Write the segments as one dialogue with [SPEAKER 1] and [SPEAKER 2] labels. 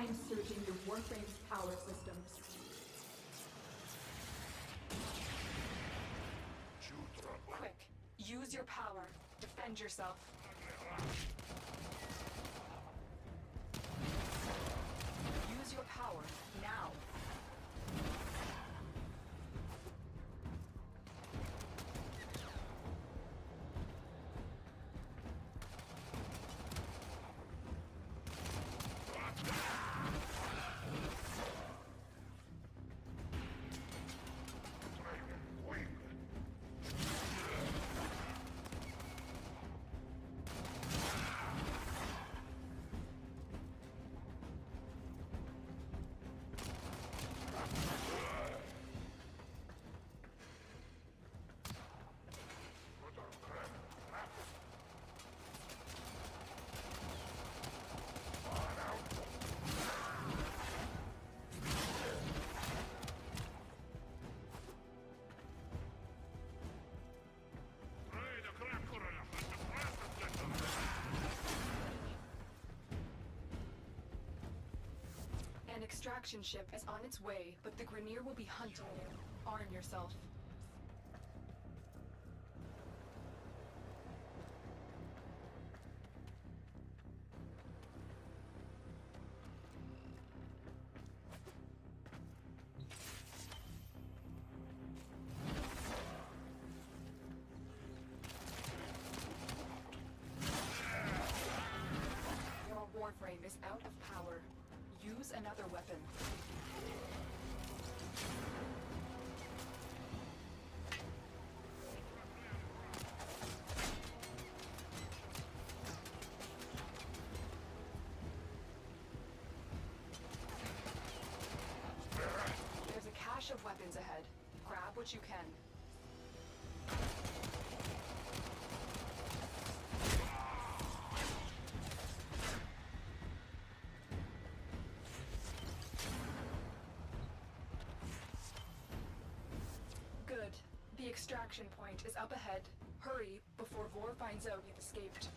[SPEAKER 1] I am searching your Warframe's power systems.
[SPEAKER 2] Quick. Use your power. Defend yourself. Use your power. Now. Extraction ship is on its way, but the Grineer will be hunting you. Arm yourself. Your Warframe is out of another weapon. There's a cache of weapons ahead. Grab what you can. Extraction point is up ahead. Hurry before Vor finds out you've escaped.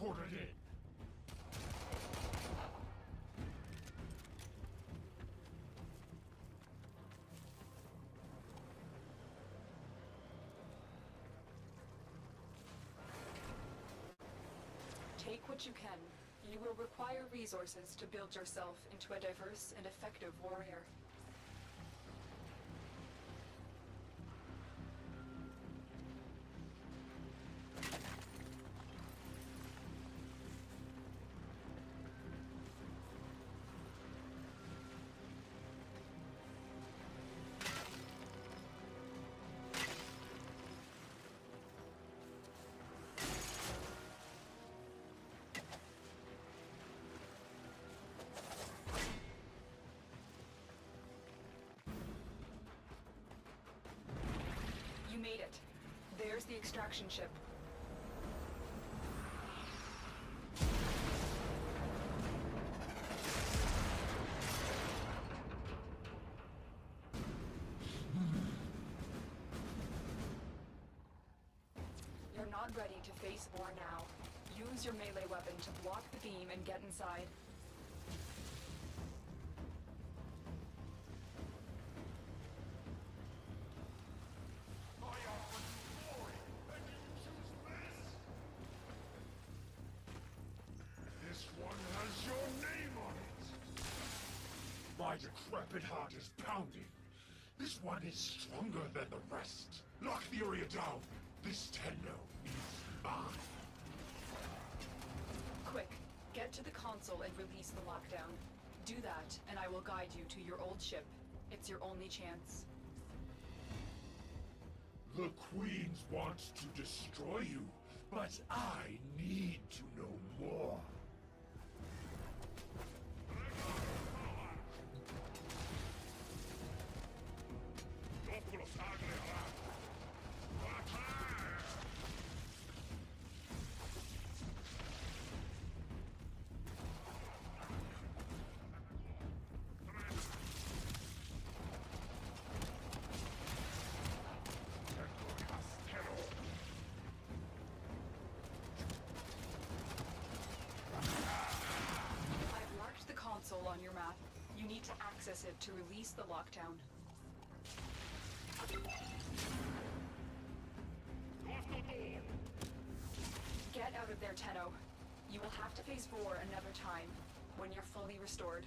[SPEAKER 3] In?
[SPEAKER 2] Take what you can. You will require resources to build yourself into a diverse and effective warrior. Made it. There's the extraction ship. You're not ready to face Vor now. Use your melee weapon to block the beam and get inside.
[SPEAKER 3] My decrepit heart is pounding. This one is stronger than the rest. Lock the area down. This Tenno is mine.
[SPEAKER 2] Quick, Get to the console and release the lockdown. Do that, and I will guide you to your old ship. It's your only chance.
[SPEAKER 3] The Queens wants to destroy you, but I need to know more.
[SPEAKER 2] Access it to release the lockdown. Get out of there, Tenno. You will have to face Vor another time, when you're fully restored.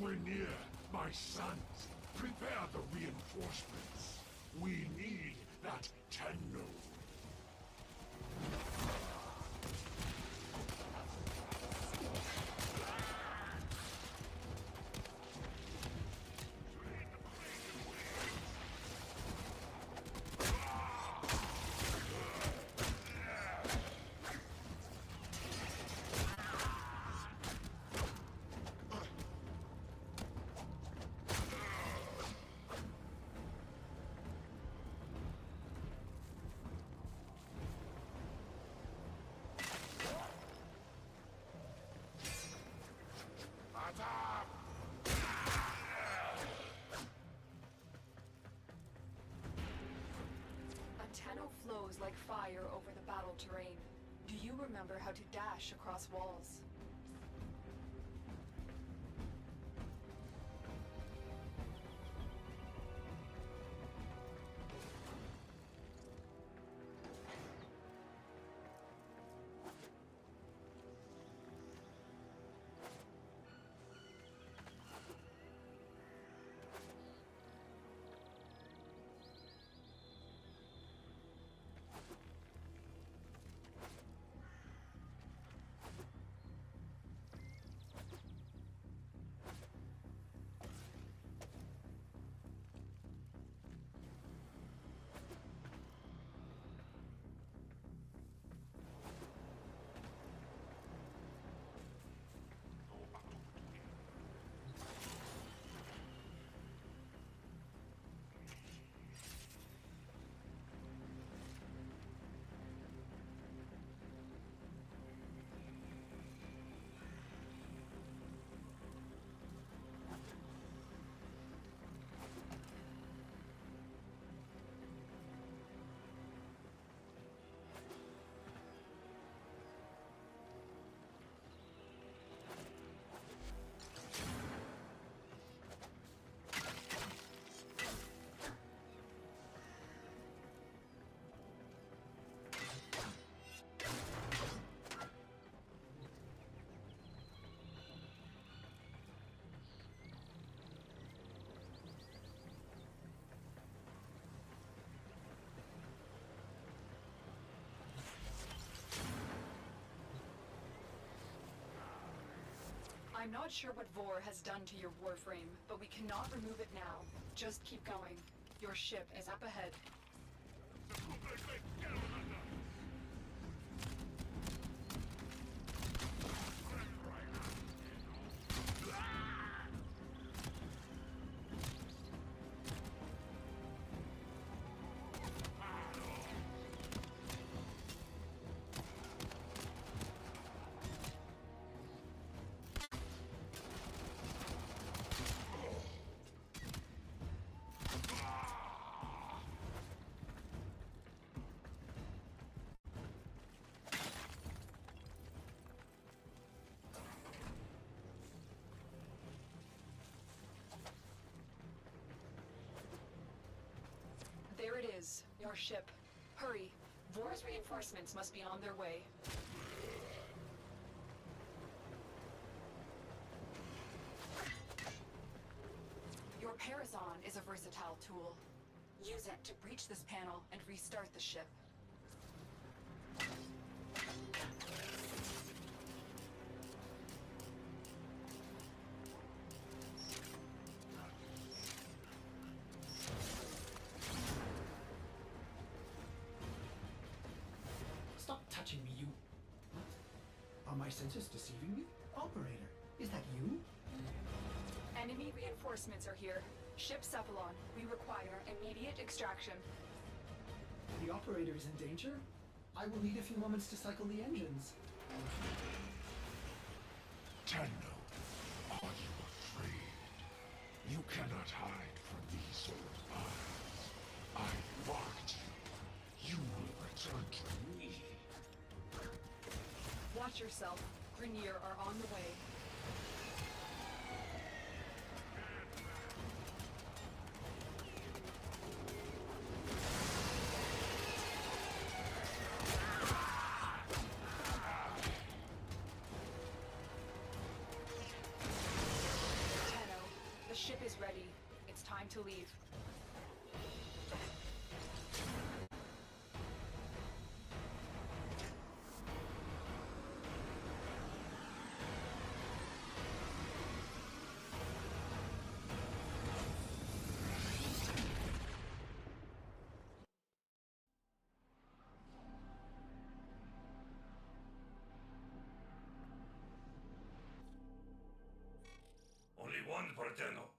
[SPEAKER 3] We're near, my sons. Prepare the reinforcements. We need that Tenno.
[SPEAKER 2] Like fire over the battle terrain. Do you remember how to dash across walls? I'm not sure what Vor has done to your warframe, but we cannot remove it now. Just keep going. Your ship is up ahead. Your ship. Hurry. Vor's reinforcements must be on their way. Your Parazon is a versatile tool. Use it to breach this panel and restart the ship.
[SPEAKER 4] Touching me, you. What? Are my senses deceiving me? Operator, is that you?
[SPEAKER 2] Enemy reinforcements are here. Ship Cephalon, we require immediate extraction.
[SPEAKER 4] The operator is in danger? I will need a few moments to cycle the engines.
[SPEAKER 3] Tenno, are you afraid? You cannot hide from these
[SPEAKER 2] yourself. Grineer are on the way. Tenno, the ship is ready. It's time to leave.
[SPEAKER 5] One for Tenno.